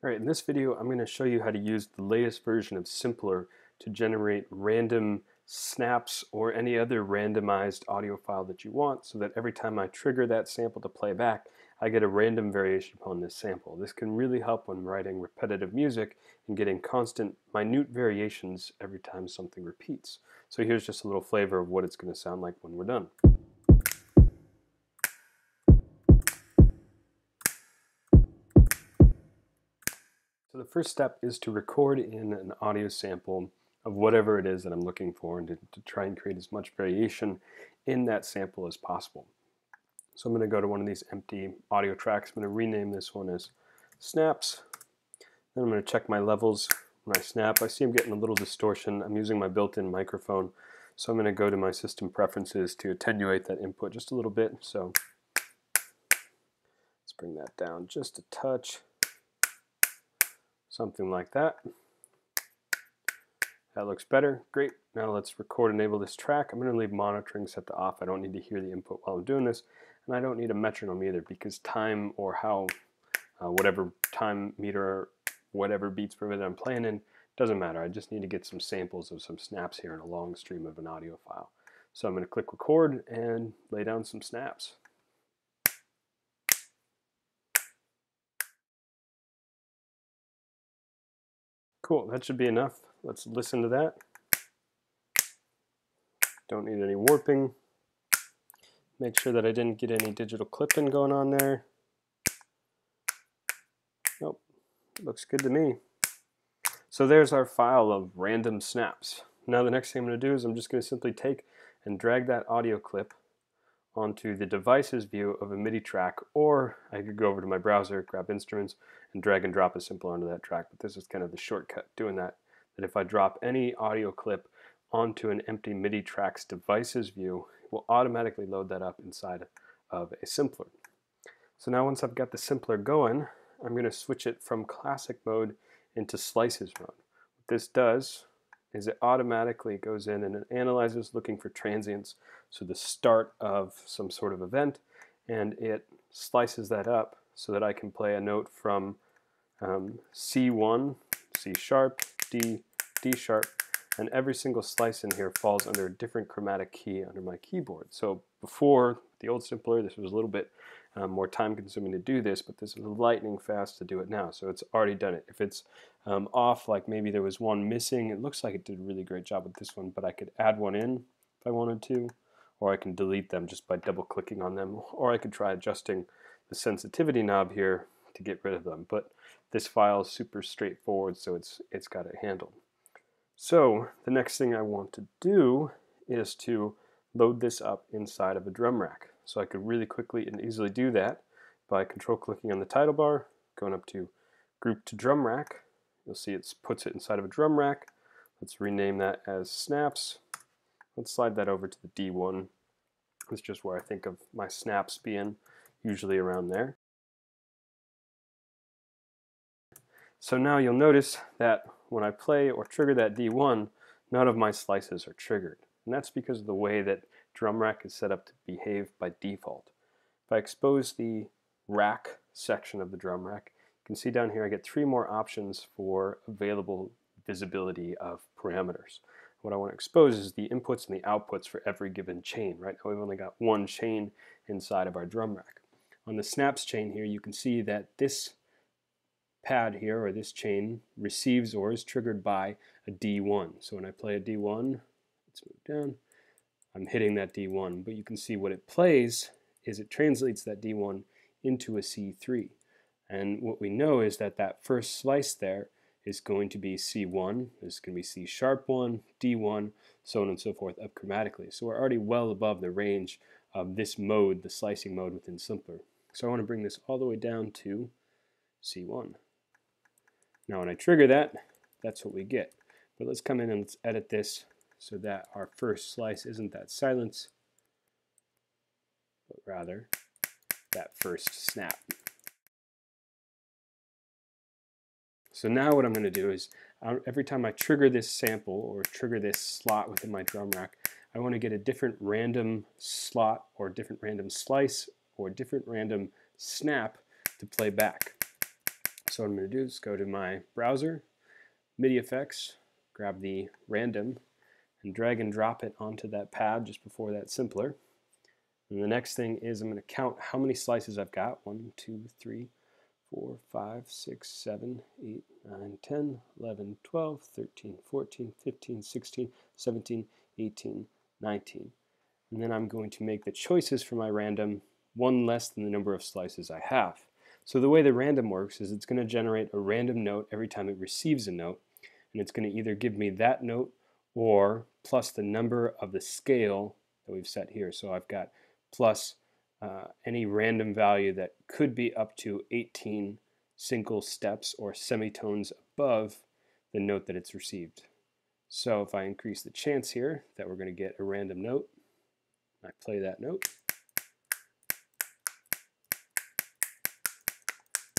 Alright, in this video I'm going to show you how to use the latest version of Simpler to generate random snaps or any other randomized audio file that you want so that every time I trigger that sample to play back I get a random variation upon this sample. This can really help when writing repetitive music and getting constant minute variations every time something repeats. So here's just a little flavor of what it's going to sound like when we're done. First step is to record in an audio sample of whatever it is that I'm looking for and to, to try and create as much variation in that sample as possible. So I'm going to go to one of these empty audio tracks. I'm going to rename this one as snaps. Then I'm going to check my levels when I snap. I see I'm getting a little distortion. I'm using my built-in microphone. So I'm going to go to my system preferences to attenuate that input just a little bit. So let's bring that down just a touch something like that. That looks better. Great. Now let's record enable this track. I'm going to leave monitoring set to off. I don't need to hear the input while I'm doing this. And I don't need a metronome either because time or how, uh, whatever time meter, whatever beats per minute I'm playing in, doesn't matter. I just need to get some samples of some snaps here in a long stream of an audio file. So I'm going to click record and lay down some snaps. Cool, that should be enough. Let's listen to that. Don't need any warping. Make sure that I didn't get any digital clipping going on there. Nope, looks good to me. So there's our file of random snaps. Now the next thing I'm going to do is I'm just going to simply take and drag that audio clip onto the devices view of a MIDI track, or I could go over to my browser, grab instruments, and drag and drop a simpler onto that track. But this is kind of the shortcut doing that. That if I drop any audio clip onto an empty MIDI tracks devices view, it will automatically load that up inside of a simpler. So now once I've got the simpler going, I'm going to switch it from classic mode into slices mode. What this does is it automatically goes in and it analyzes looking for transients, so the start of some sort of event, and it slices that up so that I can play a note from um, C1, C sharp, D, D sharp, and every single slice in here falls under a different chromatic key under my keyboard. So before the old simpler, this was a little bit um, more time consuming to do this, but this is lightning fast to do it now. So it's already done it. If it's um, off, like maybe there was one missing, it looks like it did a really great job with this one, but I could add one in if I wanted to, or I can delete them just by double clicking on them, or I could try adjusting the sensitivity knob here to get rid of them. But this file is super straightforward, so it's it's got it handled. So the next thing I want to do is to load this up inside of a drum rack. So I could really quickly and easily do that by control clicking on the title bar, going up to group to drum rack. You'll see it puts it inside of a drum rack. Let's rename that as snaps. Let's slide that over to the D1. It's just where I think of my snaps being, usually around there. So now you'll notice that when I play or trigger that D1, none of my slices are triggered. And that's because of the way that drum rack is set up to behave by default. If I expose the rack section of the drum rack, you can see down here I get three more options for available visibility of parameters. What I want to expose is the inputs and the outputs for every given chain. Right now we've only got one chain inside of our drum rack. On the snaps chain here you can see that this pad here or this chain receives or is triggered by a D1. So when I play a D1, let's move down, I'm hitting that D1, but you can see what it plays is it translates that D1 into a C3. And what we know is that that first slice there is going to be C1, this is going to be C sharp 1, D1, so on and so forth up chromatically. So we're already well above the range of this mode, the slicing mode within Simpler. So I want to bring this all the way down to C1. Now when I trigger that, that's what we get. But let's come in and let's edit this so that our first slice isn't that silence, but rather that first snap. So now what I'm going to do is uh, every time I trigger this sample or trigger this slot within my drum rack, I want to get a different random slot or different random slice or different random snap to play back. So what I'm going to do is go to my browser, MIDI effects, grab the random, and drag and drop it onto that pad just before that simpler. And the next thing is I'm going to count how many slices I've got. 1, 2, 3, 4, 5, 6, 7, 8, 9, 10, 11, 12, 13, 14, 15, 16, 17, 18, 19. And then I'm going to make the choices for my random one less than the number of slices I have. So the way the random works is it's going to generate a random note every time it receives a note. And it's going to either give me that note or plus the number of the scale that we've set here. So I've got plus uh, any random value that could be up to 18 single steps or semitones above the note that it's received. So if I increase the chance here that we're going to get a random note, I play that note,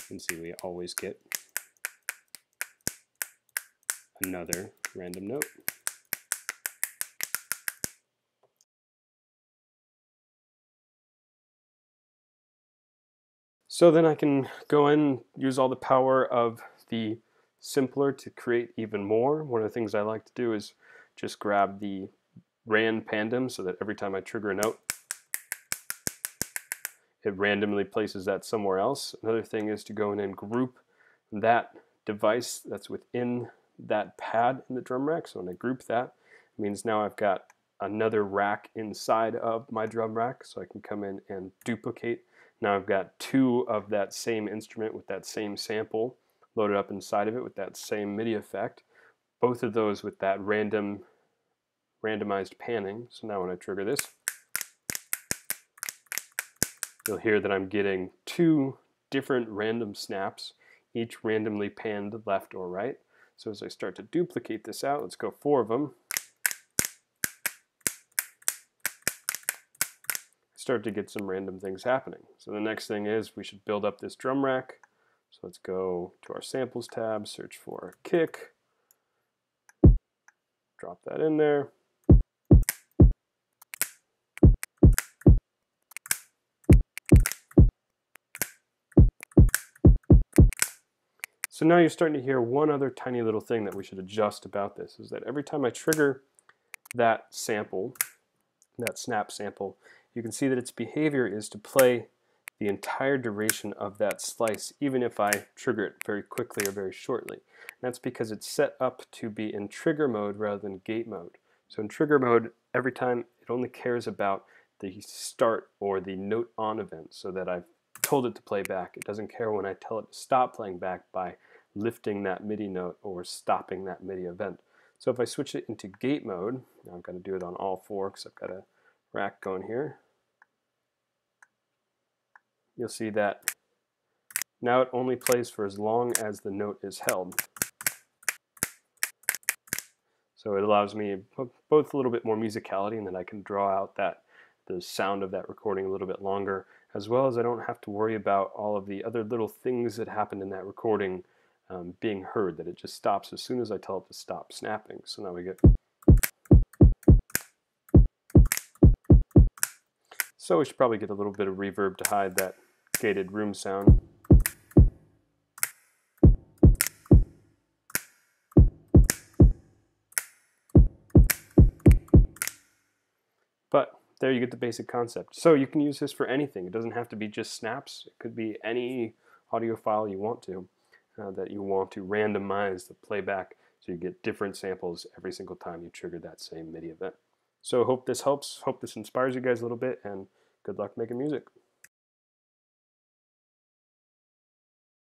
you can see we always get another random note. So then I can go in, and use all the power of the simpler to create even more. One of the things I like to do is just grab the ran pandem so that every time I trigger a note, it randomly places that somewhere else. Another thing is to go in and group that device that's within that pad in the drum rack. So when I group that, it means now I've got another rack inside of my drum rack so I can come in and duplicate now I've got two of that same instrument with that same sample loaded up inside of it with that same MIDI effect. Both of those with that random randomized panning. So now when I trigger this, you'll hear that I'm getting two different random snaps, each randomly panned left or right. So as I start to duplicate this out, let's go four of them. Start to get some random things happening. So the next thing is we should build up this drum rack. So let's go to our samples tab, search for kick, drop that in there. So now you're starting to hear one other tiny little thing that we should adjust about this is that every time I trigger that sample, that snap sample, you can see that its behavior is to play the entire duration of that slice, even if I trigger it very quickly or very shortly. And that's because it's set up to be in trigger mode rather than gate mode. So in trigger mode, every time it only cares about the start or the note on event so that I've told it to play back. It doesn't care when I tell it to stop playing back by lifting that MIDI note or stopping that MIDI event. So if I switch it into gate mode, now I've got to do it on all four because I've got to rack going here, you'll see that now it only plays for as long as the note is held. So it allows me both a little bit more musicality and then I can draw out that the sound of that recording a little bit longer as well as I don't have to worry about all of the other little things that happened in that recording um, being heard, that it just stops as soon as I tell it to stop snapping. So now we get So we should probably get a little bit of reverb to hide that gated room sound. But there you get the basic concept. So you can use this for anything. It doesn't have to be just snaps. It could be any audio file you want to, uh, that you want to randomize the playback so you get different samples every single time you trigger that same MIDI event. So hope this helps. Hope this inspires you guys a little bit and good luck making music.